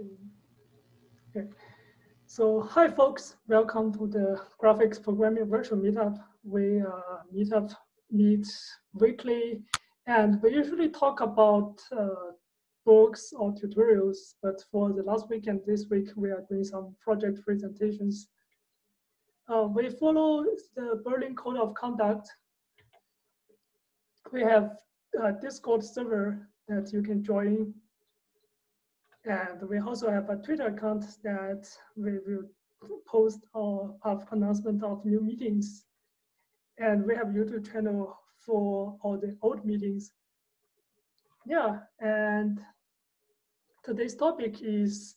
Okay. So hi folks, welcome to the graphics programming virtual meetup. We uh, meet weekly and we usually talk about uh, books or tutorials, but for the last week and this week, we are doing some project presentations. Uh, we follow the Berlin Code of Conduct. We have a Discord server that you can join and we also have a Twitter account that we will post our, our announcement of new meetings. And we have YouTube channel for all the old meetings. Yeah, and today's topic is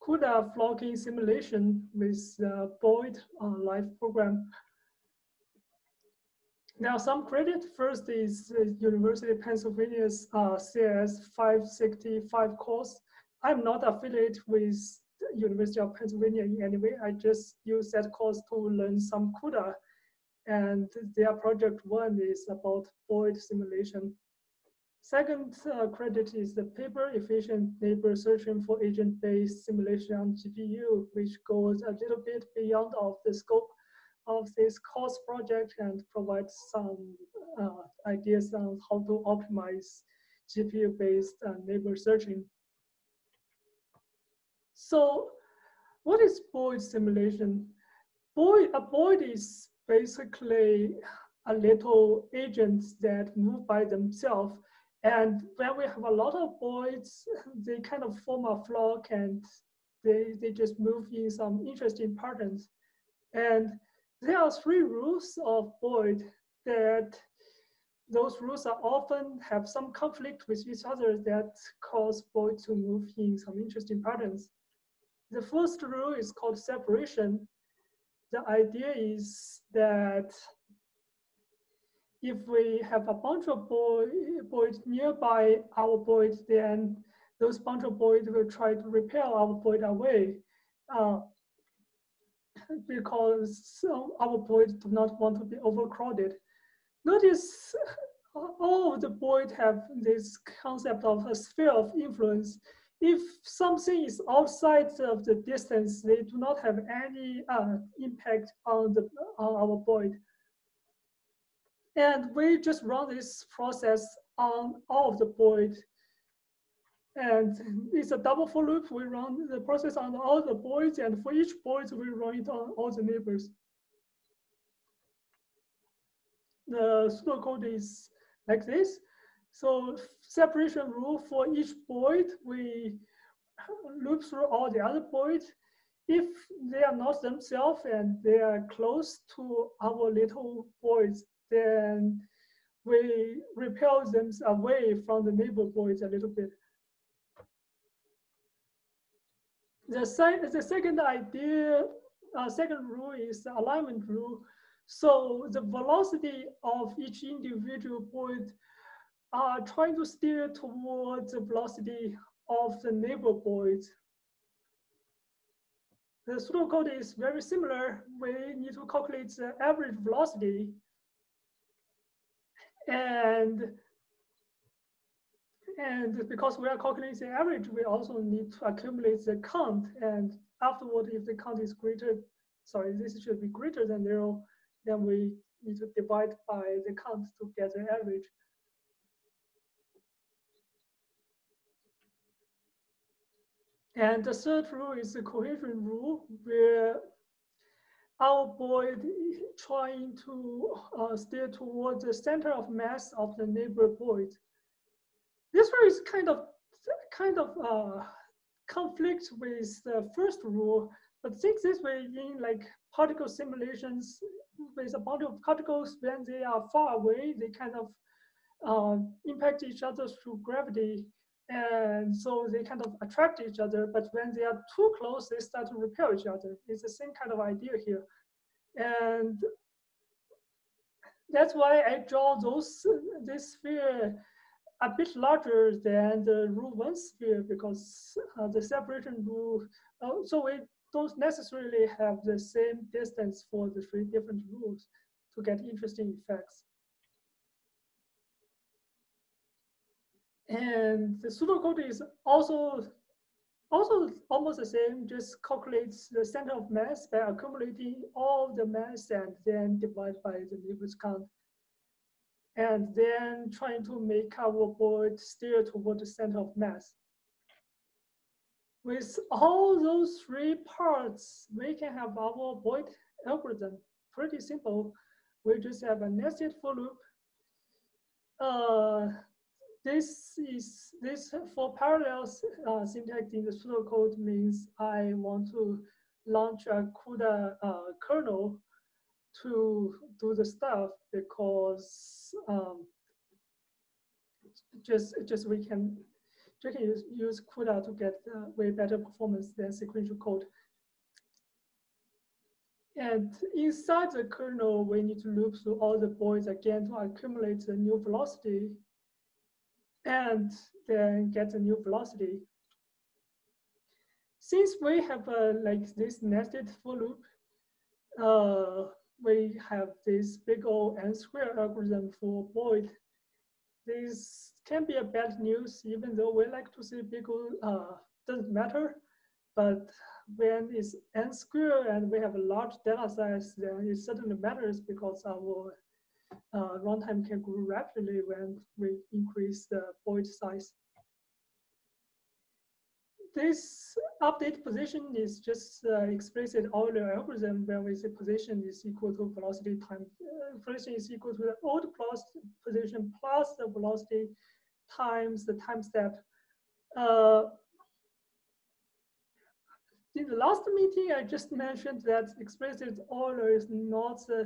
CUDA flocking simulation with the boid uh, live program. Now, some credit. First is uh, University of Pennsylvania's uh, CIS 565 course. I'm not affiliated with University of Pennsylvania in any way. I just use that course to learn some CUDA. And their project one is about boid simulation. Second uh, credit is the paper efficient neighbor searching for agent-based simulation on GPU, which goes a little bit beyond of the scope of this course project and provides some uh, ideas on how to optimize GPU-based uh, neighbor searching. So what is boid simulation? boid, a boid is basically a little agent that move by themselves. And when we have a lot of boids, they kind of form a flock and they, they just move in some interesting patterns. And there are three rules of boid that those rules are often have some conflict with each other that cause boid to move in some interesting patterns. The first rule is called separation. The idea is that if we have a bunch of boids nearby our boid, then those bunch of boids will try to repel our boid away uh, because our boid do not want to be overcrowded. Notice all of the boid have this concept of a sphere of influence if something is outside of the distance, they do not have any uh, impact on the on our boid. And we just run this process on all of the boid. And it's a double for loop. We run the process on all the boids, and for each boid, we run it on all the neighbors. The pseudocode is like this. So separation rule for each point, we loop through all the other points. If they are not themselves and they are close to our little boids, then we repel them away from the neighbor boids a little bit. The, the second idea, uh, second rule is the alignment rule. So the velocity of each individual boid are trying to steer towards the velocity of the neighbor boids. The pseudocode is very similar. We need to calculate the average velocity. And, and because we are calculating the average, we also need to accumulate the count. And afterward, if the count is greater, sorry, this should be greater than zero, then we need to divide by the count to get the average. And the third rule is the cohesion rule, where our boid trying to uh, steer towards the center of mass of the neighbor boid. This one is kind of kind of uh, conflict with the first rule, but think this way in like particle simulations with a bunch of particles when they are far away, they kind of uh, impact each other through gravity and so they kind of attract each other, but when they are too close, they start to repel each other. It's the same kind of idea here. And that's why I draw those this sphere a bit larger than the rule one sphere because uh, the separation rule, uh, so we don't necessarily have the same distance for the three different rules to get interesting effects. And the pseudocode is also also almost the same, just calculates the center of mass by accumulating all the mass and then divide by the neighbors count. And then trying to make our boid steer toward the center of mass. With all those three parts, we can have our boid algorithm. Pretty simple. We just have a nested for loop. Uh, this is this for parallels uh, syntax in the pseudocode means I want to launch a CUDA uh, kernel to do the stuff because um, just just we can you can use, use CUDA to get uh, way better performance than sequential code. And inside the kernel, we need to loop through all the boids again to accumulate the new velocity and then get a new velocity. Since we have uh, like this nested for loop, uh, we have this big O n square algorithm for boid. This can be a bad news, even though we like to say big O uh, doesn't matter. But when it's n square and we have a large data size, then it certainly matters because our uh, runtime can grow rapidly when we increase the boid size. This update position is just uh, explicit Euler algorithm where we say position is equal to velocity times uh, position is equal to the old plus position plus the velocity times the time step. Uh, in the last meeting, I just mentioned that explicit Euler is not uh,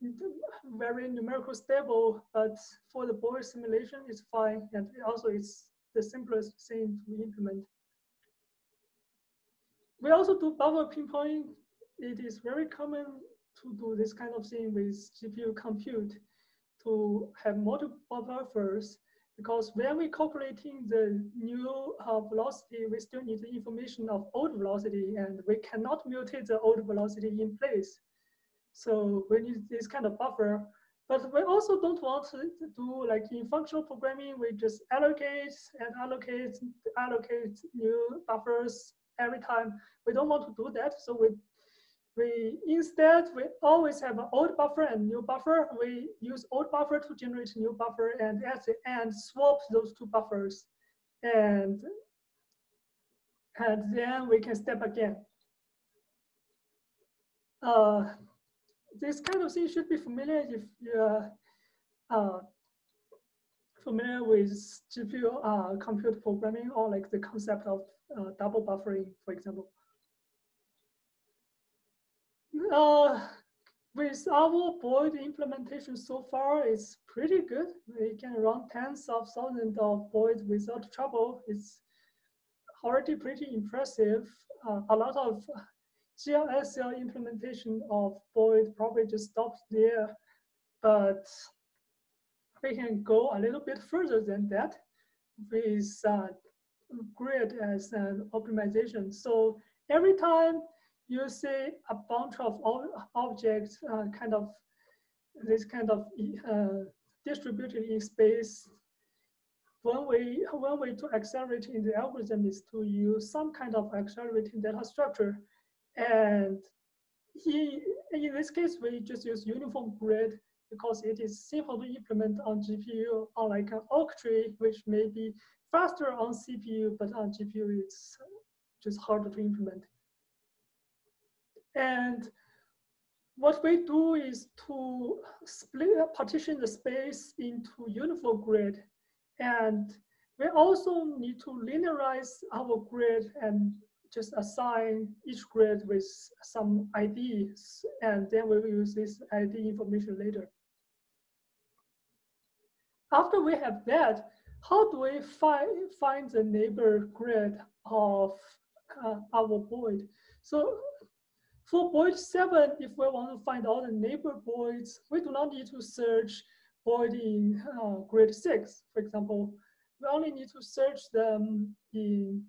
very numerical stable, but for the boid simulation, it's fine. And also it's the simplest thing to implement. We also do buffer ping-pong. It is very common to do this kind of thing with GPU compute to have multiple buffers because when we're calculating the new uh, velocity, we still need the information of old velocity and we cannot mutate the old velocity in place. So we need this kind of buffer. But we also don't want to do like in functional programming, we just allocate and allocate, allocate new buffers every time. We don't want to do that. So we, we instead, we always have an old buffer and new buffer. We use old buffer to generate new buffer and at the end swap those two buffers. And, and then we can step again. Uh, this kind of thing should be familiar if you're uh, familiar with GPU uh, compute programming or like the concept of uh, double buffering, for example. Uh, with our boid implementation so far, it's pretty good. We can run tens of thousands of boid without trouble. It's already pretty impressive. Uh, a lot of GLSL implementation of boid probably just stops there, but we can go a little bit further than that with uh, grid as an optimization. So every time you see a bunch of objects uh, kind of this kind of uh, distributed in space, one way, one way to accelerate in the algorithm is to use some kind of accelerating data structure and he, in this case, we just use uniform grid because it is simple to implement on GPU, unlike an octree, which may be faster on CPU, but on GPU it's just harder to implement. And what we do is to split, partition the space into uniform grid. And we also need to linearize our grid and just assign each grid with some IDs, and then we will use this ID information later. After we have that, how do we find, find the neighbor grid of uh, our boid? So for boid 7, if we want to find all the neighbor boids, we do not need to search boid in uh, grid 6, for example. We only need to search them in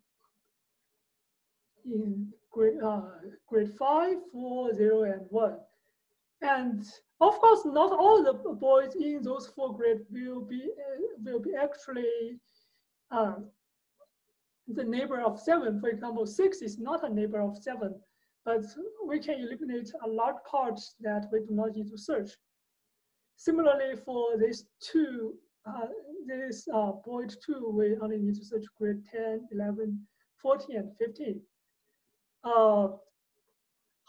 in grade, uh, grade 5, 4, 0, and 1. And of course, not all the boids in those four grades will be uh, will be actually um, the neighbor of seven. For example, six is not a neighbor of seven, but we can eliminate a large part that we do not need to search. Similarly, for these two, uh, this uh, boid 2, we only need to search grade 10, 11, 14, and 15. Uh,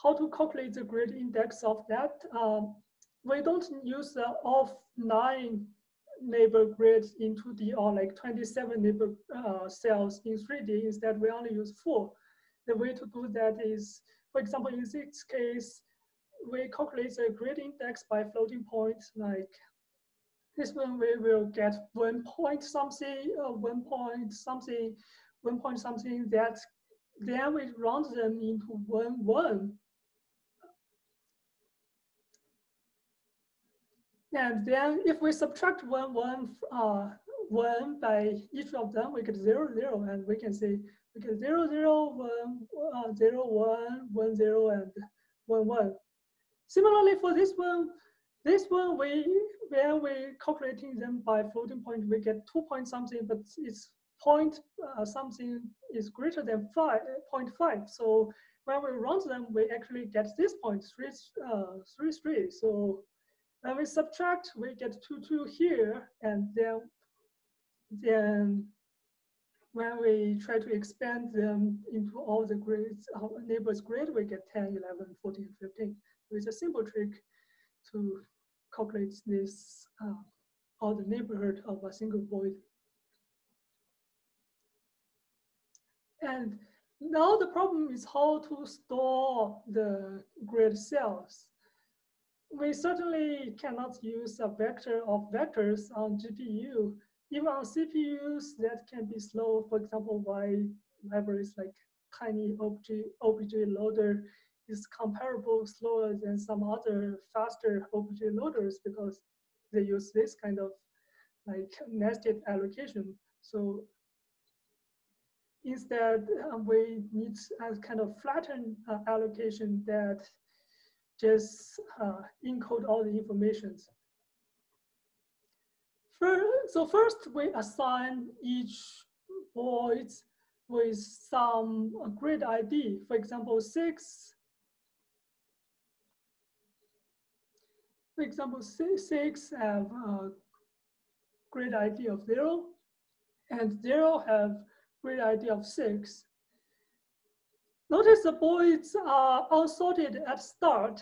how to calculate the grid index of that? Um, we don't use the off nine neighbor grids in 2D or like 27 neighbor uh, cells in 3D. Instead, we only use four. The way to do that is, for example, in this case, we calculate the grid index by floating point. Like this one, we will get one point something, uh, one point something, one point something. That then we round them into one one. And then if we subtract one, one, uh, one by each of them, we get zero, zero, and we can say we get zero, zero, one, uh, zero, one, one, zero, and one, one. Similarly for this one, this one we when we calculating them by floating point, we get two point something, but it's point uh, something is greater than five, 0.5. So when we round them, we actually get this point three, uh, three, three. So when we subtract, we get two, two here, and then, then when we try to expand them into all the grids, our neighbors grid, we get 10, 11, 14, 15. So it's a simple trick to calculate this, uh, all the neighborhood of a single boid. And now the problem is how to store the grid cells we certainly cannot use a vector of vectors on GPU. Even on CPUs, that can be slow. For example, why libraries like tiny OBJ, OBJ loader is comparable slower than some other faster OBJ loaders because they use this kind of like nested allocation. So instead, uh, we need a kind of flattened uh, allocation that just uh, encode all the informations. So first we assign each boid with some grid ID. For example, six. For example, six, have a grid ID of zero, and zero have grid idea of six. Notice the boids are unsorted at start.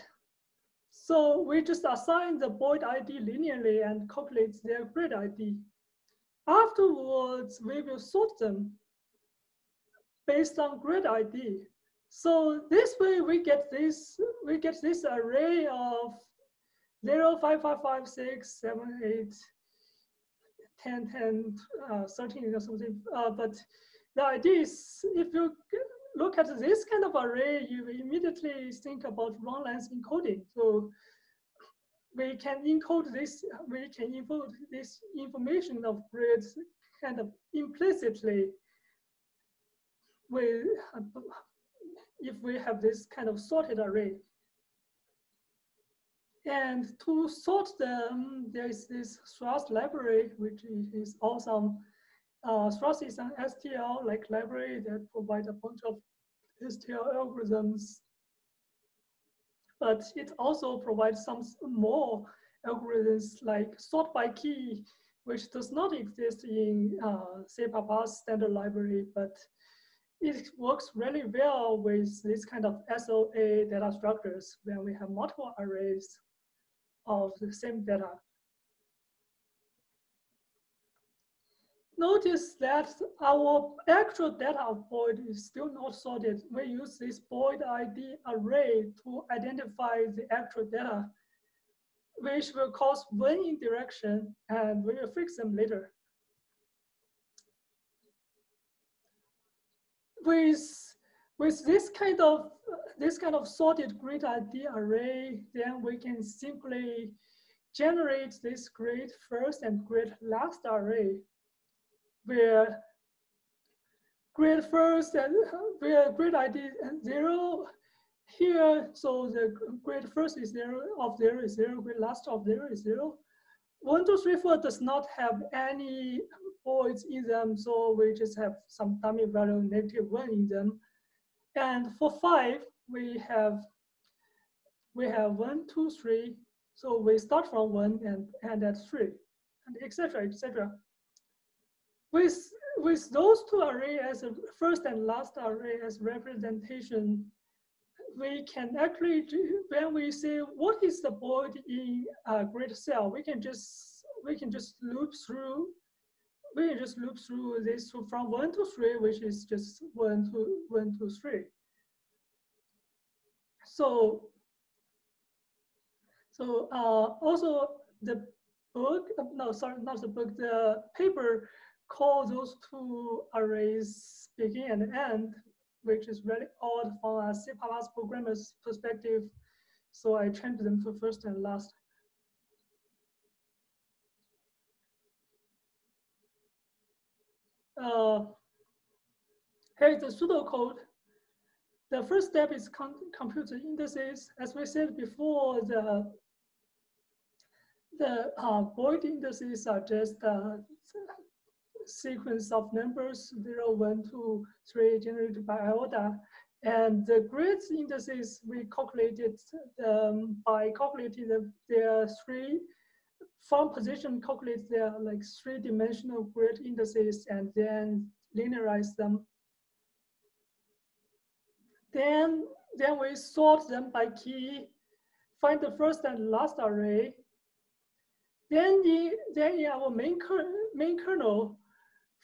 So we just assign the boid ID linearly and calculate their grid ID. Afterwards, we will sort them based on grid ID. So this way we get this, we get this array of 0, 5, 5, 5, 6, 7, 8, 10, 10, uh, 13 or something. Uh, but the idea is if you look at this kind of array, you immediately think about run length encoding. So we can encode this, we can encode this information of grids kind of implicitly with, if we have this kind of sorted array. And to sort them, there is this Thrust library, which is awesome. Uh, Thrust is an STL-like library that provides a bunch of STL algorithms, but it also provides some more algorithms like sort by key, which does not exist in uh, standard library, but it works really well with this kind of SOA data structures when we have multiple arrays of the same data. Notice that our actual data of is still not sorted. We use this boid ID array to identify the actual data, which will cause one indirection, and we will fix them later. With, with this kind of this kind of sorted grid ID array, then we can simply generate this grid first and grid last array where grid first and uh, where grid ID uh, zero here, so the grid first is zero of zero is zero, grid last of zero is zero. One, two, three, four does not have any boids in them, so we just have some dummy value negative one in them. And for five, we have we have one, two, three. So we start from one and end at three, and etc. etc. With with those two array as a first and last array as representation, we can actually do, when we say what is the boid in a grid cell, we can just we can just loop through we can just loop through this from one to three, which is just one to one to three. So, so uh, also the book, no, sorry, not the book, the paper call those two arrays begin and end, which is really odd from a C++ programmer's perspective. So I changed them to first and last. Uh, here's the pseudocode. The first step is compute the indices. As we said before, the the uh, boid indices are just a sequence of numbers 0, 1, 2, 3 generated by iota. And the grid indices we calculated um, by calculating the, their three from position calculate their like three-dimensional grid indices and then linearize them. Then, then we sort them by key, find the first and last array. Then in, then in our main, main kernel,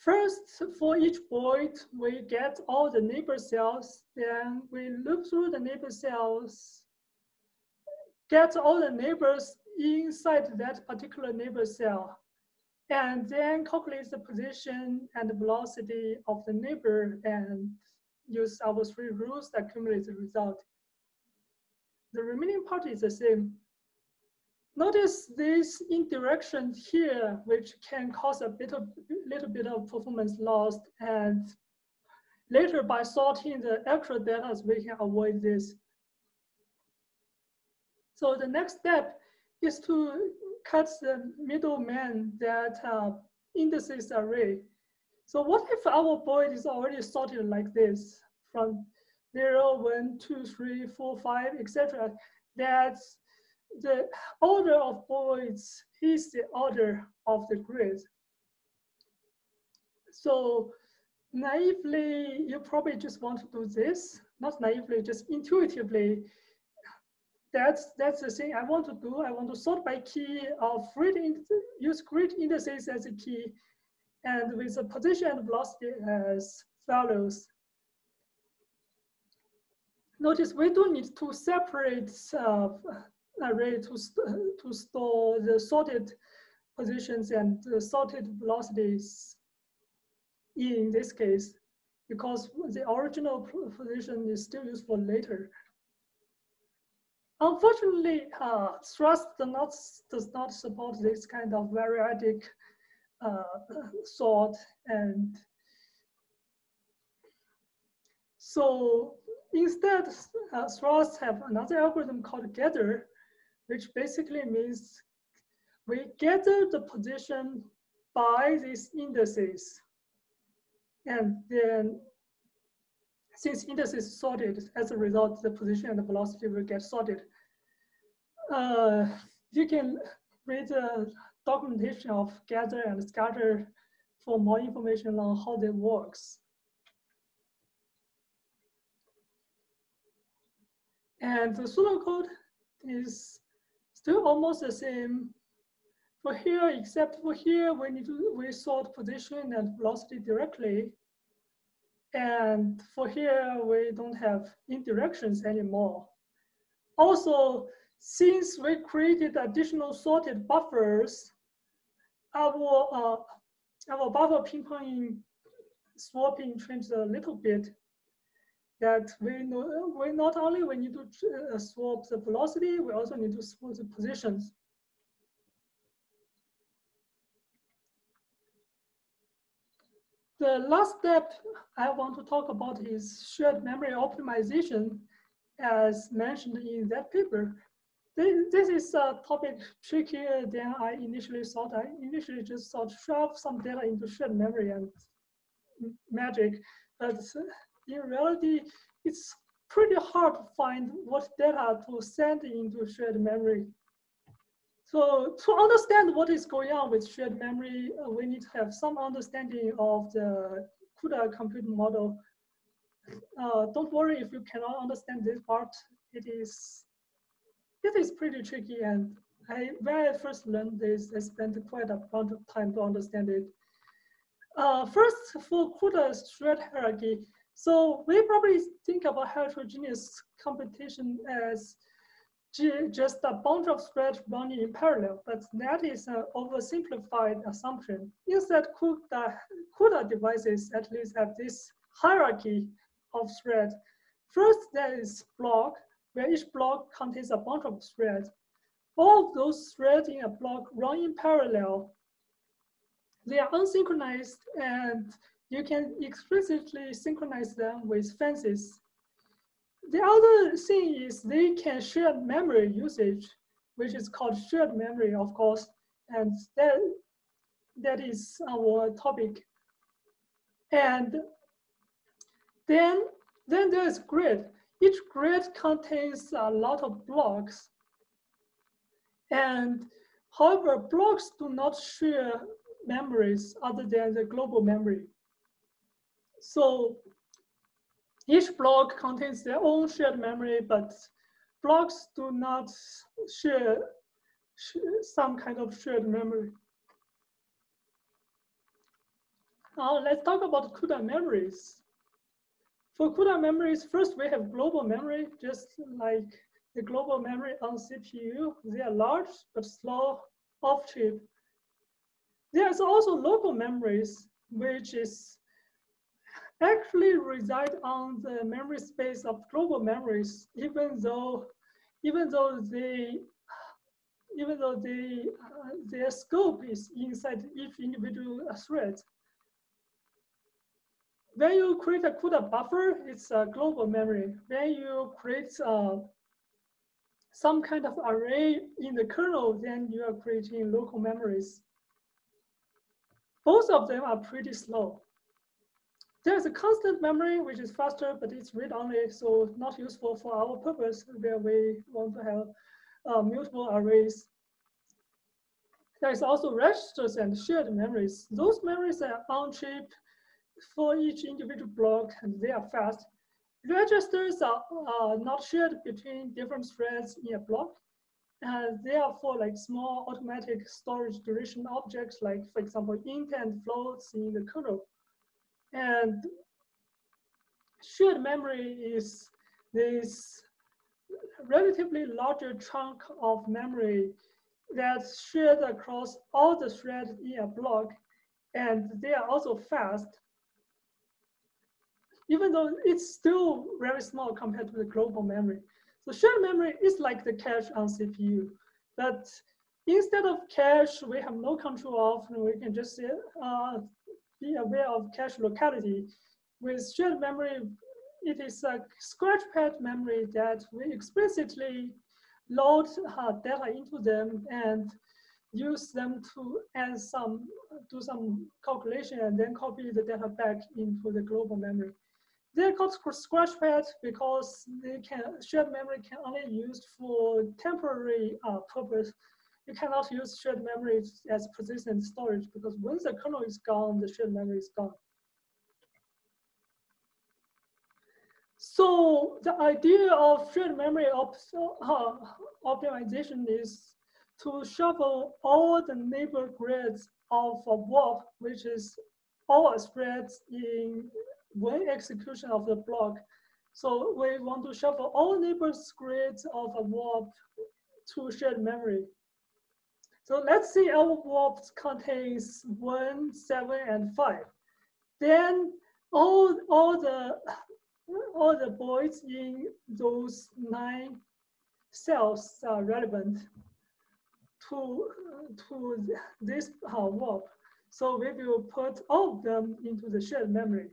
first for each point, we get all the neighbor cells. Then we look through the neighbor cells, get all the neighbors inside that particular neighbor cell and then calculate the position and the velocity of the neighbor and use our three rules to accumulate the result. The remaining part is the same. Notice this indirection here, which can cause a bit of, little bit of performance loss. And later by sorting the actual data, we can avoid this. So the next step is to cut the middleman that uh, indices array. So what if our boid is already sorted like this from 0, 1, 2, 3, 4, 5, etc. That the order of boids is the order of the grid. So naively, you probably just want to do this, not naively, just intuitively, that's that's the thing I want to do. I want to sort by key of grid use grid indices as a key, and with the position and velocity as follows. Notice we do need to separate uh, array to st to store the sorted positions and the sorted velocities in this case, because the original position is still useful later. Unfortunately, uh, Thrust does not, does not support this kind of variadic uh, sort. And so instead, uh, Thrust have another algorithm called gather, which basically means we gather the position by these indices. And then since indices is sorted, as a result, the position and the velocity will get sorted. Uh, you can read the documentation of gather and scatter for more information on how that works. And the pseudocode is still almost the same for here, except for here, we need to we sort position and velocity directly. And for here, we don't have indirections anymore. Also, since we created additional sorted buffers, our, uh, our buffer ping-ponging swapping changed a little bit that we know we not only we need to uh, swap the velocity, we also need to swap the positions. The last step I want to talk about is shared memory optimization as mentioned in that paper. this is a topic trickier than I initially thought. I initially just thought shove some data into shared memory and magic, but in reality, it's pretty hard to find what data to send into shared memory. So to understand what is going on with shared memory, uh, we need to have some understanding of the CUDA computing model. Uh, don't worry if you cannot understand this part. It is it is pretty tricky and I, when I first learned this, I spent quite a bunch of time to understand it. Uh, first, for CUDA thread hierarchy, so we probably think about heterogeneous computation as just a bunch of threads running in parallel, but that is an oversimplified assumption. Instead, CUDA, CUDA devices at least have this hierarchy of threads. First, there is block, where each block contains a bunch of threads. All of those threads in a block run in parallel. They are unsynchronized and you can explicitly synchronize them with fences. The other thing is they can share memory usage, which is called shared memory, of course, and that, that is our topic. And then, then there's grid. Each grid contains a lot of blocks. And however, blocks do not share memories other than the global memory. So each block contains their own shared memory, but blocks do not share, share some kind of shared memory. Now let's talk about CUDA memories. For CUDA memories, first we have global memory, just like the global memory on CPU. They are large but slow off-chip. There's also local memories, which is actually reside on the memory space of global memories, even though, even though they, even though they, uh, their scope is inside each individual thread. When you create a CUDA buffer, it's a global memory. When you create uh, some kind of array in the kernel, then you are creating local memories. Both of them are pretty slow. There's a constant memory, which is faster, but it's read-only, so not useful for our purpose where we want to have uh, multiple arrays. There's also registers and shared memories. Those memories are on-chip for each individual block and they are fast. Registers are uh, not shared between different threads in a block. And they are for like small automatic storage duration objects, like for example, int and floats in the kernel. And shared memory is this relatively larger chunk of memory that's shared across all the threads in a block, and they are also fast even though it's still very small compared to the global memory. So shared memory is like the cache on CPU, but instead of cache, we have no control of, and we can just uh, be aware of cache locality. With shared memory, it is a scratchpad memory that we explicitly load data into them and use them to add some, do some calculation and then copy the data back into the global memory. They're called scratchpad because they can shared memory can only used for temporary uh, purpose. You cannot use shared memory as persistent storage because once the kernel is gone, the shared memory is gone. So the idea of shared memory op uh, optimization is to shuffle all the neighbor grids of a warp, which is all threads in one execution of the block. So we want to shuffle all neighbors grids of a warp to shared memory. So let's say our warp contains one, seven, and five. Then all, all the all the boids in those nine cells are relevant to, to this uh, warp. So we will put all of them into the shared memory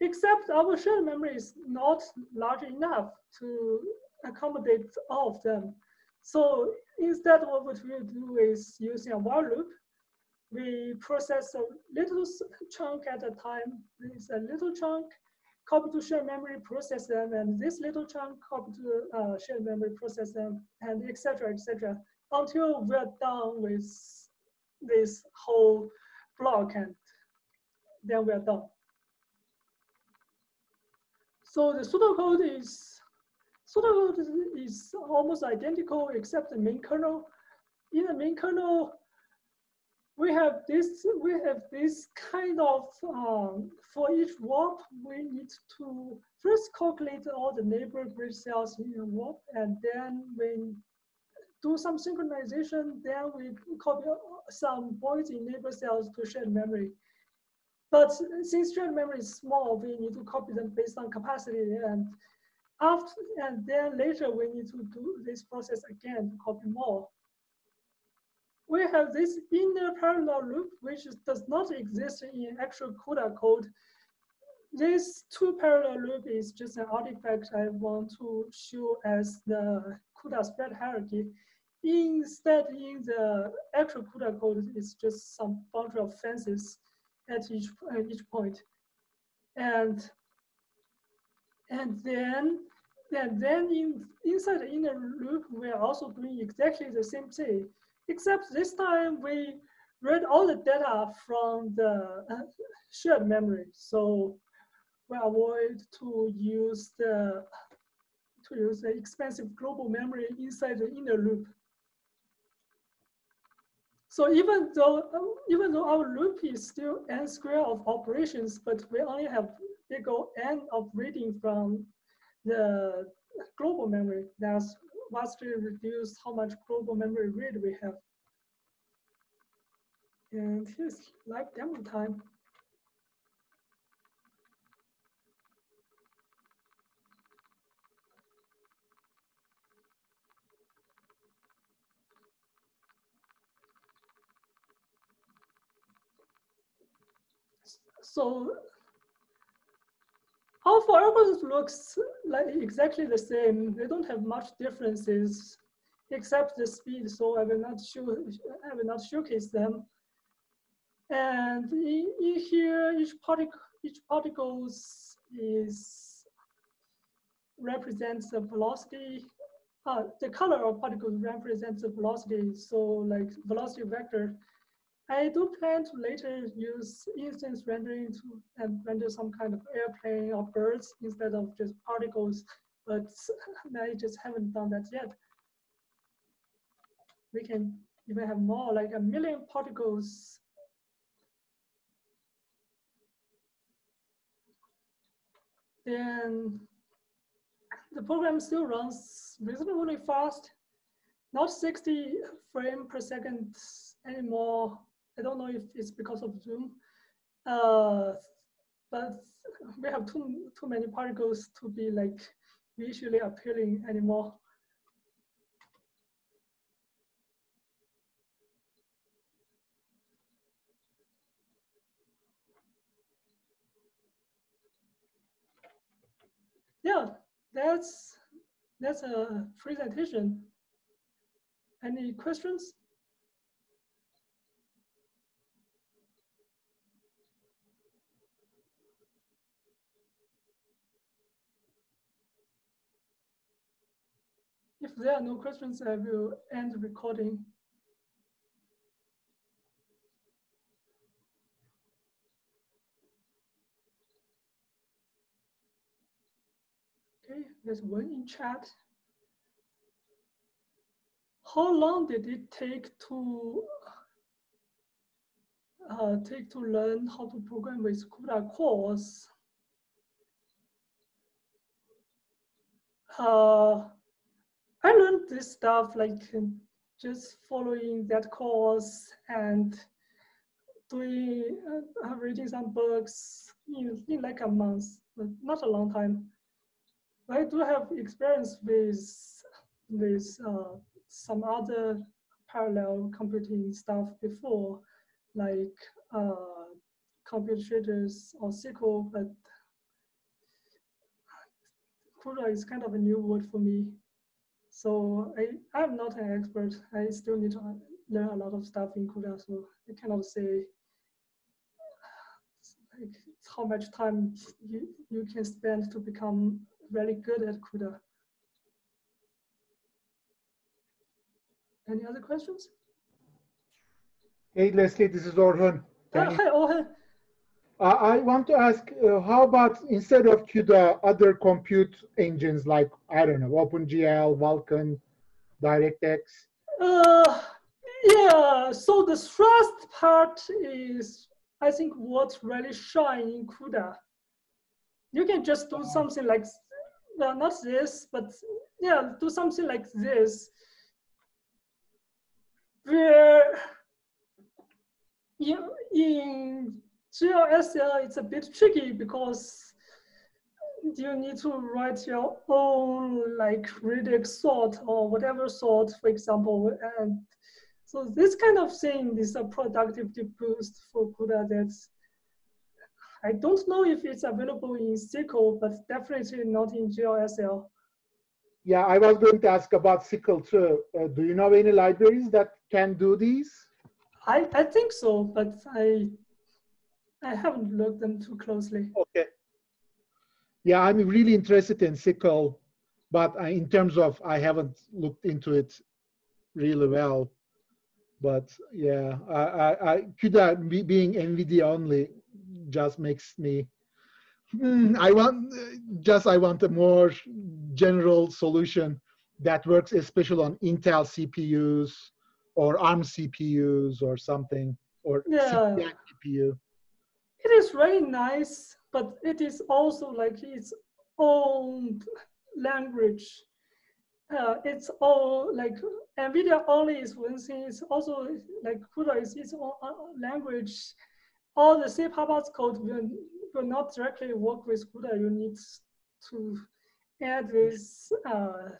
except our shared memory is not large enough to accommodate all of them. So instead, of what we do is using a while loop. We process a little chunk at a time. It's a little chunk, copy to shared memory, process them, and this little chunk copy to uh, shared memory, process them, and etc. etc. until we're done with this whole block, and then we're done. So the pseudocode is pseudocode is almost identical except the main kernel. In the main kernel, we have this we have this kind of um, for each warp we need to first calculate all the neighbor grid cells in a warp and then we do some synchronization then we copy some points in neighbor cells to shared memory but since shared memory is small we need to copy them based on capacity and after and then later we need to do this process again to copy more we have this inner parallel loop, which does not exist in actual CUDA code. This two parallel loop is just an artifact I want to show as the CUDA thread hierarchy. Instead, in the actual CUDA code, it's just some boundary of fences at each, each point. And, and then, and then in, inside the inner loop, we are also doing exactly the same thing except this time we read all the data from the uh, shared memory. So we avoid to use the to use the expensive global memory inside the inner loop. So even though even though our loop is still n square of operations, but we only have big n of reading from the global memory. That's vastly reduce how much global memory read we have. And here's live demo time. So four algorithms looks like exactly the same. They don't have much differences except the speed. So I will not show I will not showcase them. And in, in here, each particle each particles is represents the velocity. Uh, the color of particles represents the velocity. So like velocity vector I do plan to later use instance rendering to and render some kind of airplane or birds instead of just particles, but I just haven't done that yet. We can even have more, like a million particles. Then the program still runs reasonably fast, not 60 frame per second anymore I don't know if it's because of Zoom, uh, but we have too too many particles to be like visually appealing anymore. Yeah, that's that's a presentation. Any questions? If there are no questions, I will end the recording. Okay, there's one in chat. How long did it take to uh, take to learn how to program with CUDA course? Uh, I learned this stuff like just following that course and doing uh, reading some books in, in like a month, but not a long time. I do have experience with with uh, some other parallel computing stuff before, like uh, computer shaders or SQL, but CUDA is kind of a new word for me. So I, I'm not an expert. I still need to learn a lot of stuff in CUDA. So I cannot say like how much time you, you can spend to become really good at CUDA. Any other questions? Hey, Lesley, this is Orhun. Uh, hi, Orhun. Uh, I want to ask, uh, how about instead of CUDA, other compute engines like, I don't know, OpenGL, Vulkan, DirectX? Uh, yeah, so the first part is, I think, what really shine in CUDA. You can just do something like, well, not this, but yeah, do something like this, where in, in GLSL, it's a bit tricky because you need to write your own like radix sort or whatever sort, for example. And so this kind of thing is a productivity boost for CUDA that's I don't know if it's available in SYCL, but definitely not in GLSL. Yeah, I was going to ask about SYCL too. Uh, do you know any libraries that can do these? I, I think so, but I I haven't looked them too closely. Okay. Yeah, I'm really interested in SYCL, but I, in terms of, I haven't looked into it really well. But yeah, I, I, I CUDA be, being NVIDIA only just makes me, mm, I want, just I want a more general solution that works especially on Intel CPUs or ARM CPUs or something, or yeah. CPU it is really nice, but it is also like its own language. Uh, it's all like NVIDIA only is one thing. It's also like CUDA is its own uh, language. All the C code will, will not directly work with CUDA. You need to add this uh,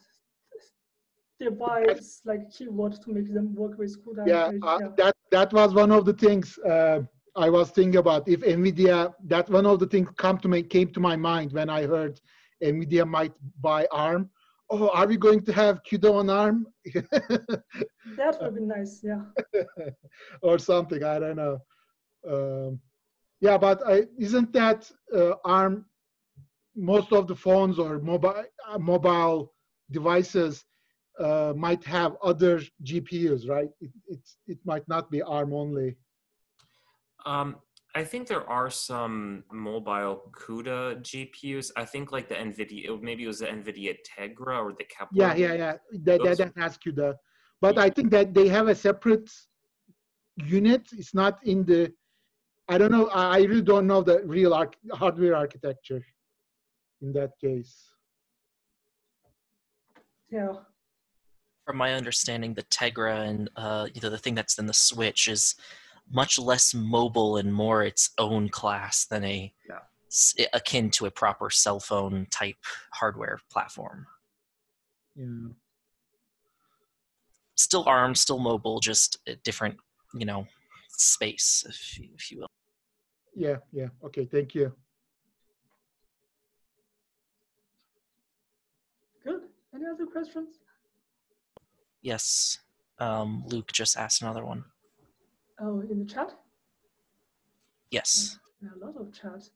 device like keyword to make them work with CUDA. Yeah, uh, yeah. that that was one of the things. Uh, I was thinking about if NVIDIA, that one of the things come to me, came to my mind when I heard NVIDIA might buy ARM. Oh, are we going to have CUDA on ARM? that would be nice, yeah. or something, I don't know. Um, yeah, but I, isn't that uh, ARM, most of the phones or mobile, uh, mobile devices uh, might have other GPUs, right? It, it's, it might not be ARM only. Um, I think there are some mobile CUDA GPUs. I think like the NVIDIA, maybe it was the NVIDIA Tegra or the Kepler. Yeah, yeah, yeah. That, that, that has CUDA. But yeah. I think that they have a separate unit. It's not in the, I don't know, I really don't know the real arch, hardware architecture in that case. Yeah. From my understanding, the Tegra and uh, you know, the thing that's in the switch is much less mobile and more its own class than a yeah. akin to a proper cell phone type hardware platform. Yeah. Still ARM, still mobile, just a different, you know, space, if you, if you will. Yeah, yeah. Okay, thank you. Good. Any other questions? Yes. Um, Luke just asked another one. Oh, in the chat? Yes. a lot of chat.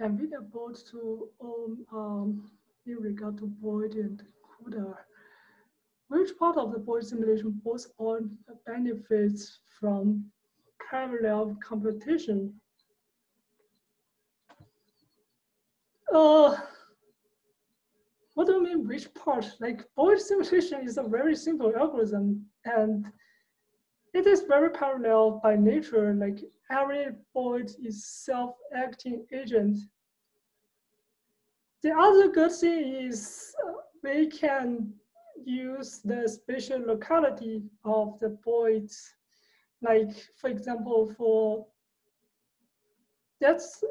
NVIDIA bought to um, um, in regard to boid and CUDA. Which part of the boid simulation both on benefits from parallel computation? Uh, what do you mean which part? Like boid simulation is a very simple algorithm and it is very parallel by nature, like every boid is self-acting agent. The other good thing is uh, we can use the spatial locality of the boid. Like for example, for that's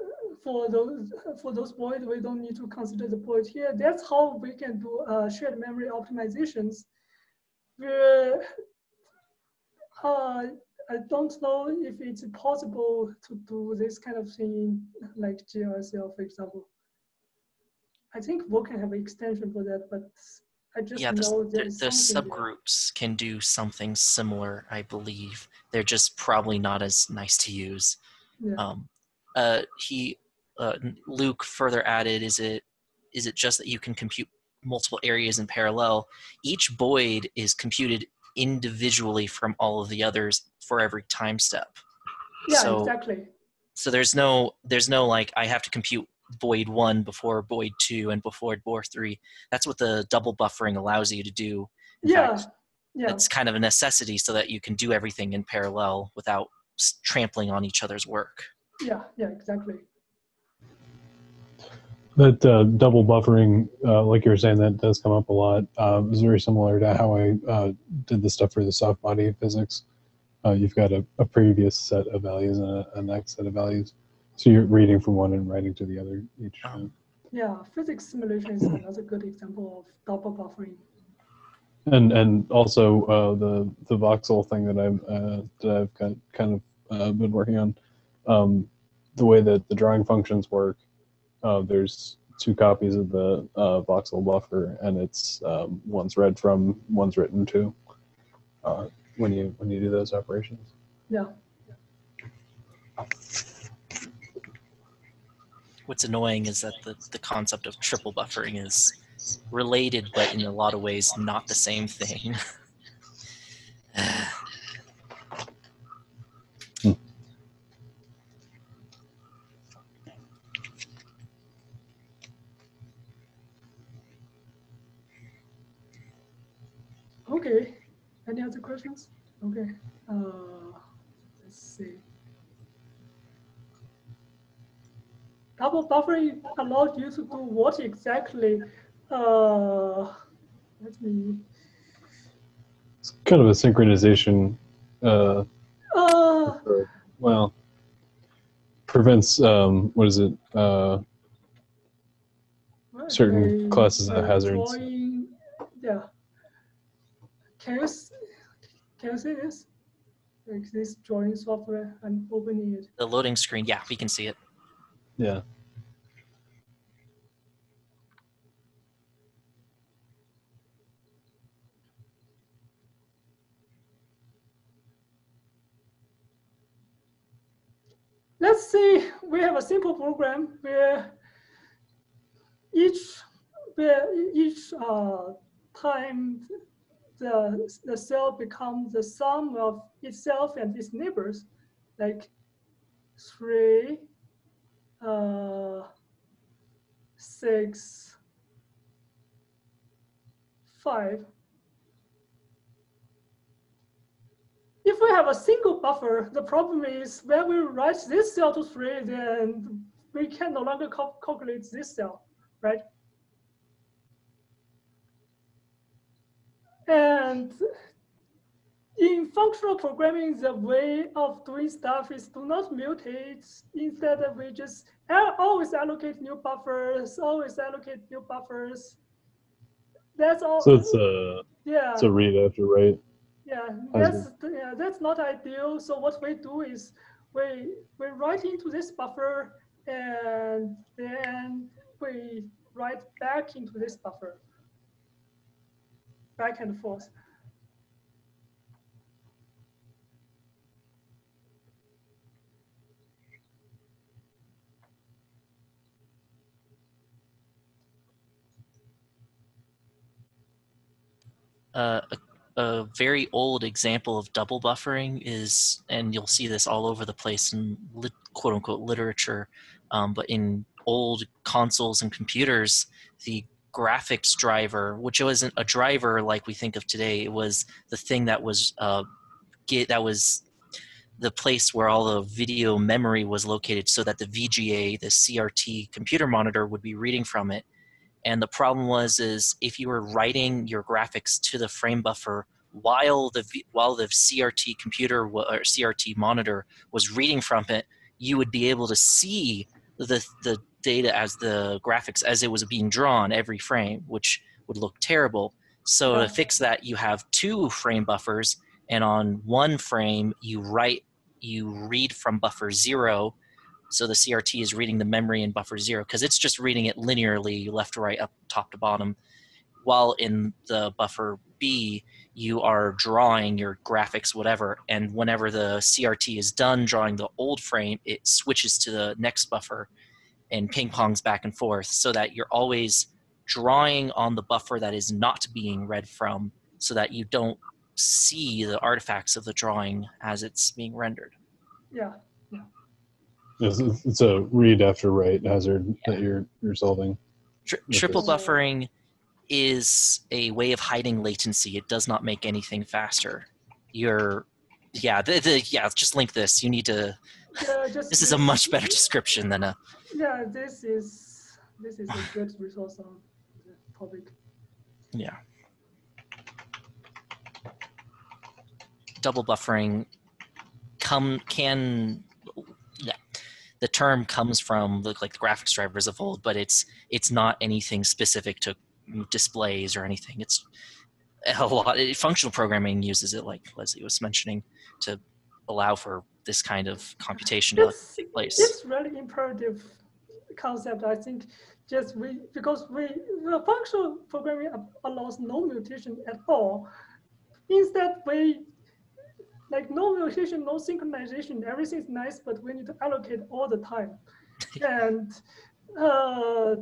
for those for those boid, we don't need to consider the boid here. That's how we can do uh, shared memory optimizations uh, I don't know if it's possible to do this kind of thing like GLSL, for example. I think Vulkan have an extension for that, but I just yeah, know the, there's the something there. subgroups can do something similar, I believe. They're just probably not as nice to use. Yeah. Um, uh, he, uh, Luke further added, is it, is it just that you can compute multiple areas in parallel? Each boid is computed individually from all of the others for every time step. yeah, so, exactly. So there's no, there's no like, I have to compute boid 1 before boid 2 and before boid 3. That's what the double buffering allows you to do. In Yeah, fact, yeah, it's kind of a necessity so that you can do everything in parallel without trampling on each other's work. yeah, yeah, exactly. That uh, double buffering, uh, like you were saying, that does come up a lot. Uh, it's very similar to how I uh, did the stuff for the soft body physics. Uh, you've got a, a previous set of values and a, a next set of values. So you're reading from one and writing to the other each. Time. Yeah, physics simulation is another good example of double buffering. And and also uh, the the voxel thing that I've uh, that I've got, kind of uh, been working on, um, the way that the drawing functions work. Uh, there's two copies of the uh, voxel buffer, and it's um, one's read from, one's written to. Uh, when you when you do those operations. Yeah, What's annoying is that the, the concept of triple buffering is related, but in a lot of ways not the same thing. okay. Any other questions? Okay, uh, let's see. Double buffering allows you to do what exactly? Uh, let me, It's kind of a synchronization. Uh, uh, well, prevents um, what is it? Uh, Certain classes of hazards. drawing- Yeah. Can you, can you see this? Like this drawing software, I'm opening it. the loading screen, yeah, we can see it. yeah. Let's say we have a simple program where each where each uh, time the the cell becomes the sum of itself and its neighbors, like three, uh, six, five. If we have a single buffer, the problem is when we write this cell to three, then we can no longer cal- calculate this cell, right? And in functional programming, the way of doing stuff is to not mutate. Instead, we just always allocate new buffers, always allocate new buffers. That's all. So it's a yeah. it's a read after write. Yeah, that's yeah, that's not ideal. So what we do is we we write into this buffer and then we write back into this buffer. Back and forth. Uh, a, a very old example of double buffering is, and you'll see this all over the place in lit, quote unquote literature, um, but in old consoles and computers, the graphics driver, which wasn't a driver like we think of today, it was the thing that was uh, get that was the place where all the video memory was located so that the VGA, the CRT computer monitor would be reading from it. And the problem was is if you were writing your graphics to the frame buffer while the while the CRT computer or CRT monitor was reading from it, you would be able to see the the data as the graphics as it was being drawn every frame, which would look terrible. So to fix that, you have two frame buffers, and on one frame you write you read from buffer zero So the CRT is reading the memory in buffer zero because it's just reading it linearly left to right, up top to bottom. While in the buffer B, you are drawing your graphics, whatever, and whenever the CRT is done drawing the old frame, it switches to the next buffer and ping pongs back and forth so that you're always drawing on the buffer that is not being read from so that you don't see the artifacts of the drawing as it's being rendered. Yeah. It's, it's a read after write hazard that you're you're solving. Tri- Okay. triple buffering is a way of hiding latency. It does not make anything faster. You're, yeah, the, the, yeah. Just link this. You need to. Yeah just This is a much better description than a. Yeah, this is this is a good resource on the topic. Yeah. Double buffering come can yeah. The term comes from the, like the graphics drivers of old, but it's it's not anything specific to displays or anything. It's a lot. Functional programming uses it, like Lesley was mentioning, to allow for this kind of computation to It's, take place. it's really imperative concept. I think just we because we the functional programming allows no mutation at all. Instead, we like no mutation, no synchronization. Everything's nice, but we need to allocate all the time. and uh,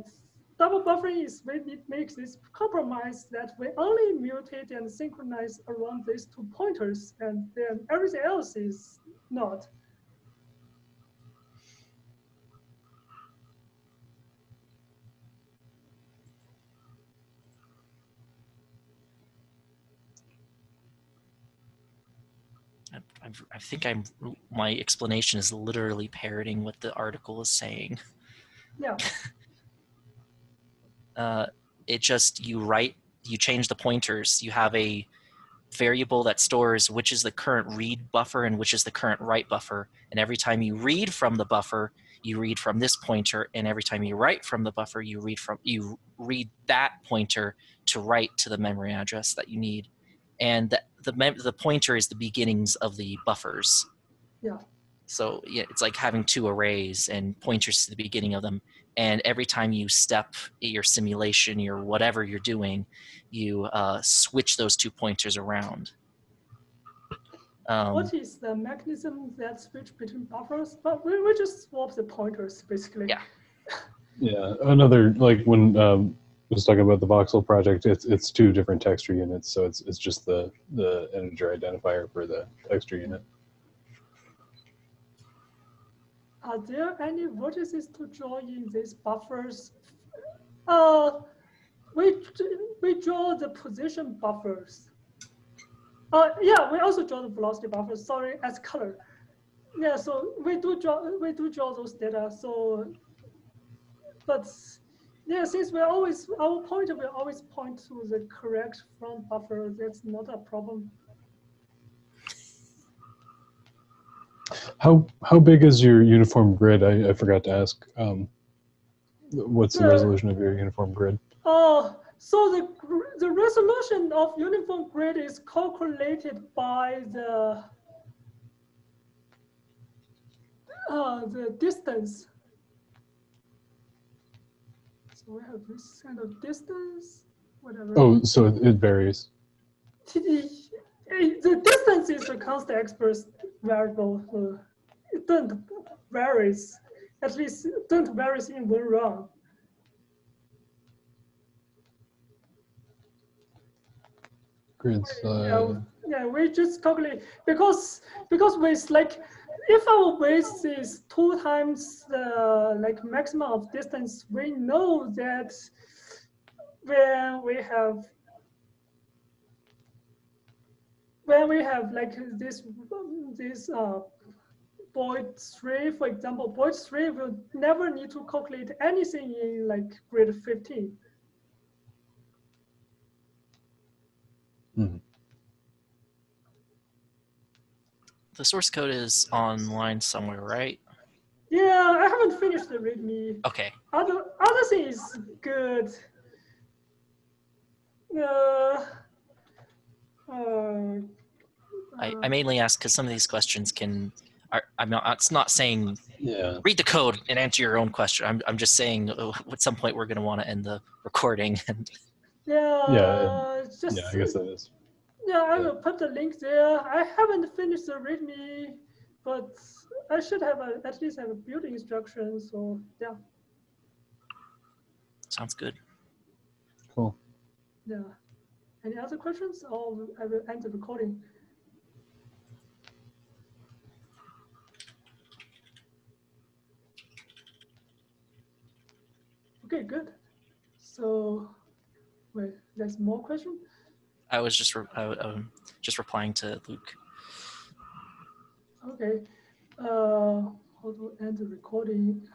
double buffering is when it makes this compromise that we only mutate and synchronize around these two pointers, and then everything else is not. I, think I'm my explanation is literally parroting what the article is saying. Yeah. uh, it just you write you change the pointers. You have a variable that stores which is the current read buffer and which is the current write buffer. And every time you read from the buffer you read from this pointer. And every time you write from the buffer you read from you read that pointer to write to the memory address that you need. And the the, mem- the pointer is the beginnings of the buffers. Yeah. so yeah, it's like having two arrays and pointers to the beginning of them. And every time you step your simulation, your whatever you're doing, you uh, switch those two pointers around. Um, what is the mechanism that switch between buffers? But we, we just swap the pointers basically. Yeah. Yeah, another like when um, I was talking about the voxel project, it's it's two different texture units, so it's it's just the the integer identifier for the texture unit. Are there any vertices to draw in these buffers? Uh, we we draw the position buffers. Uh, yeah, we also draw the velocity buffers. Sorry, as color. Yeah, so we do draw we do draw those data. So, but yeah, since we always our pointer will always point to the correct front buffer, that's not a problem. How how big is your uniform grid? I, I forgot to ask. Um, what's the resolution of your uniform grid? Uh, so the, the resolution of uniform grid is calculated by the uh, the distance. So we have this kind of distance, whatever. Oh, so it, varies. The the distance is a constexpr variable. Doesn't varies. At least it doesn't varies in one run. Grids. Yeah, yeah, we just calculate because because with like if our base is two times the like maximum of distance, we know that when we have when we have like this this uh boid three, for example, boid three will never need to calculate anything in like grade 15. the source code is online somewhere, right? Yeah, I haven't finished the README. Okay. Other other thing is good. Uh, uh, I, I mainly ask because some of these questions can are I'm not it's not saying Yeah. read the code and answer your own question. I'm, I'm just saying uh, at some point we're going to want to end the recording. And Yeah, Yeah, it's just, Yeah, I guess that is. yeah, I will put the link there. I haven't finished the README, but I should have a, at least have a building instruction. So yeah, sounds good. Cool. yeah. Any other questions? Or I will end the recording. Okay, good. So, wait, there's more question? I was just re- I, um, just replying to Luke. Okay. Uh, how to end the recording?